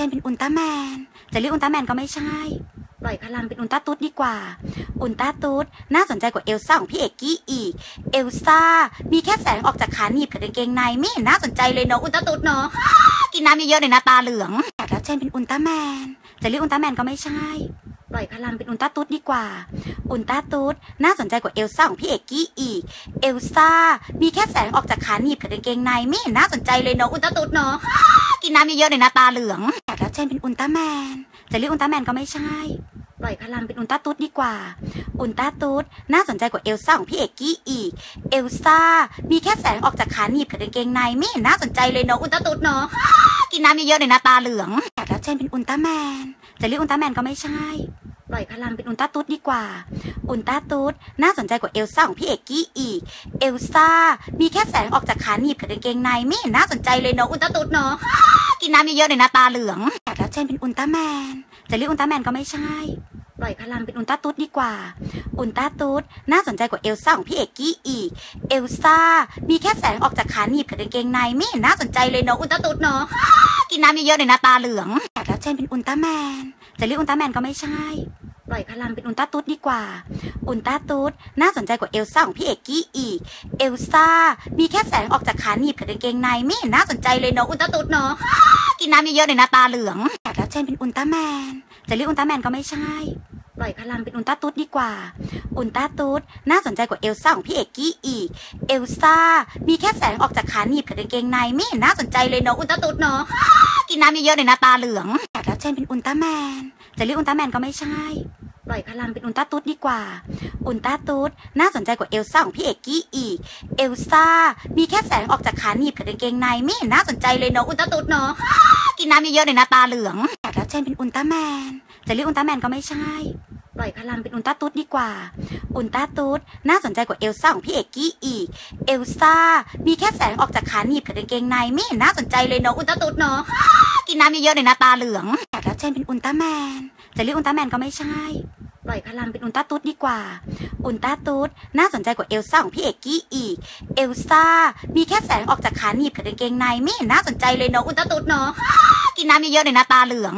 ชนเป็นอุลตร้าแมน จะเรียกอุลตร้าแมนก็ไม่ใช่ ปล่อยพลังเป็นอุลตร้าตุ๊ดดีกว่า อุลตร้าตุ๊ดน่าสนใจกว่าเอลซ่าของพี่เอกกี้อีก เอลซ่า มีแค่แสงออกจากขาหนีบกับกางเกงในไม่เห็นน่าสนใจเลยเนาะอุลตร้าตุ๊ดเนาะ กินน้ำเยอะๆหน่อยนะตาเหลืองแล้วเชนเป็นอุลตร้าแมน จะเรียกอุลตร้าแมนก็ไม่ใช่ปล่อยพลังเป็นอุลตร้าตุ๊ดดีกว่า อุลตร้าตุ๊ดน่าสนใจกว่าเอลซ่าของพี่เอกกี้อีก เอลซ่า มีแค่แสงออกจากขาหนีบกับกางเกงในไม่เห็นน่าสนใจเลยเนาะอุลตร้าตุ๊ดเนาะ กินน้ำเยอะๆหน่อยนะตาเหลืองแล้วเช่นเป็นอุลตร้าแมน จะเรียกอุลตร้าแมนก็ไม่ใช่ ปล่อยพลังเป็นอุลตร้าตุ๊ดดีกว่า อุลตร้าตุ๊ดน่าสนใจกว่าเอลซ่าของพี่เอกกี้อีก เอลซ่ามีแค่แสงออกจากขาหนีบกับกางเกงในไม่เห็นน่าสนใจเลยเนาะอุลตร้าตุ๊ดเนาะกินน้ำเยอะๆหน่อยนะตาเหลืองแล้วเช่นเป็นอุลตร้าแมน จะเรียกอุลตร้าแมนก็ไม่ใช่ปล่อยพลังเป็นอุลตร้าตุ๊ดดีกว่า อุลตร้าตุ๊ดน่าสนใจกว่าเอลซ่าของพี่เอกกี้อีก เอลซ่ามีแค่แสงออกจากขาหนีบกับกางเกงในไม่เห็นน่าสนใจเลยเนาะอุลตร้าตุ๊ดเนาะ กินน้ำเยอะๆหน่อยนะตาเหลืองแล้วเชนเป็นอุลตร้าแมน จะเรียกอุลตร้าแมนก็ไม่ใช่ ปล่อยพลังเป็นอุลตร้าตุ๊ดดีกว่า อุลตร้าตุ๊ดน่าสนใจกว่าเอลซ่าของพี่เอกกี้อีก เอลซ่ามีแค่แสงออกจากขาหนีบกับกางเกงในไม่เห็นน่าสนใจเลยเนาะอุลตร้าตุ๊ดเนาะกินน้ำเยอะๆหน่อยนะตาเหลืองแล้วเชนเป็นอุลตร้าแมน จะเรียกอุลตร้าแมนก็ไม่ใช่ ปล่อยพลังเป็นอุลตร้าตุ๊ดดีกว่า อุลตร้าตุ๊ดน่าสนใจกว่าเอลซ่าของพี่เอกกี้อีก เอลซ่า มีแค่แสงออกจากขาหนีบกับกางเกงในไม่เห็นน่าสนใจเลยเนาะอุลตร้าตุ๊ดเนาะกินน้ำเยอะๆหน่อยนะตาเหลืองแล้วเชนเป็นอุลตร้าแมน จะเรียกอุลตร้าแมนก็ไม่ใช่ปล่อยพลังเป็นอุลตร้าตุ๊ดดีกว่า อุลตร้าตุ๊ดน่าสนใจกว่าเอลซ่าของพี่เอกกี้อีก เอลซ่า มีแค่แสงออกจากขาหนีบกับกางเกงในไม่เห็นน่าสนใจเลยเนาะอุลตร้าตุ๊ดเนาะกินน้ำเยอะๆหน่อยนะตาเหลืองแล้วเชนเป็นอุลตร้าแมน จะเรียกอุลตร้าแมนก็ไม่ใช่ ปล่อยพลังเป็นอุลตร้าตุ๊ดดีกว่า อุลตร้าตุ๊ดน่าสนใจกว่าเอลซ่าของพี่เอกกี้อีก เอลซ่า มีแค่แสงออกจากขาหนีบกับกางเกงในไม่เห็นน่าสนใจเลยเนาะอุลตร้าตุ๊ดเนาะกินน้ำเยอะๆหน่อยนะตาเหลืองแล้วเชนเป็นอุลตร้าแมน จะเรียกอุลตร้าแมนก็ไม่ใช่ ปล่อยพลังเป็นอุลตร้าตุ๊ดดีกว่า อุลตร้าตุ๊ดน่าสนใจกว่าเอลซ่าของพี่เอกกี้อีก เอลซ่า มีแค่แสงออกจากขาหนีบกับกางเกงในไม่เห็นน่าสนใจเลยเนาะอุลตร้าตุ๊ดเนาะกินน้ำเยอะๆหน่อยนะตาเหลืองแล้วเชนเป็นอุลตร้าแมน จะเรียกอุลตร้าแมนก็ไม่ใช่ ปล่อยพลังเป็นอุลตร้าตุ๊ดดีกว่า อุลตร้าตุ๊ดน่าสนใจกว่าเอลซ่าของพี่เอกกี้อีก เอลซ่า มีแค่แสงออกจากขาหนีบกับกางเกงในไม่เห็นน่าสนใจเลยเนาะอุลตร้าตุ๊ดเนาะ กินน้ำเยอะๆหน่อยนะตาเหลือง